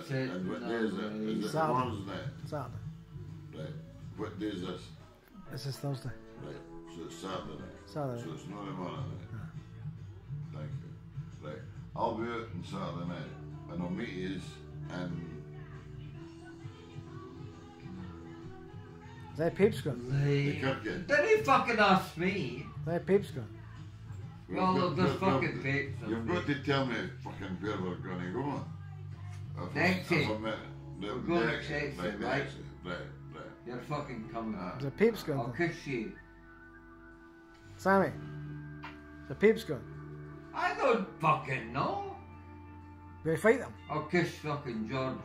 it? Said and what no day is it? Is it Saturday. Thursday? Saturday. Right. What day is this? This is Thursday. Right. So it's Saturday night. Saturday. So it's not a Monday night. Uh-huh. Thank you. Right. I'll be out on Saturday night and I'll meet you and Is that peeps gone? the Like, Kirkin. didn't he fucking ask me? Is that peeps gone? Well, there's fucking papes. You've got to tell me fucking where we're going to go. If I- Exit. if I met- We're going to exit, exit, right, the right? exit, Right, right. You're fucking coming. Is that peeps I'll gone? kiss you. Sammy. Is the peeps gone? I don't fucking know. Will you fight them? I'll kiss fucking George.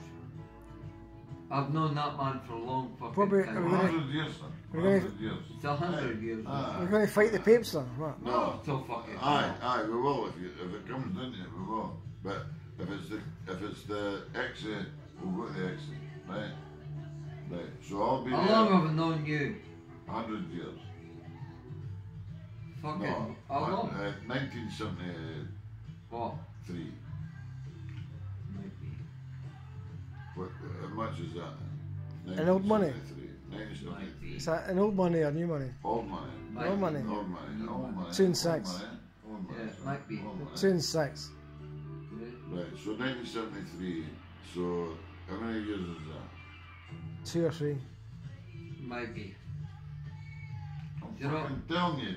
I've known that man for a long fucking Probably- time. are A hundred years, son. A we're gonna- hundred years. It's a hundred years. Ah. We're going to fight the peeps then. What? No. So fucking. Aye, aye, we will if, you, if it comes into it, we will. But if it's the if it's the exit, we'll go to the exit, right? Right. So I'll be How there. long have I known you? Hundred years. Fucking. No, how long? uh, 1973. What? Might be. What? How much is that? An old money? 1973. Is that an old money or new money? Old money. Might Old be. money. Old money. Old money. Two and old six. money, Old money. Yeah, it son, might be. old money. Two and six. Right. So 1973. So how many years is that? Two or three. Might be. I'm You know- telling you.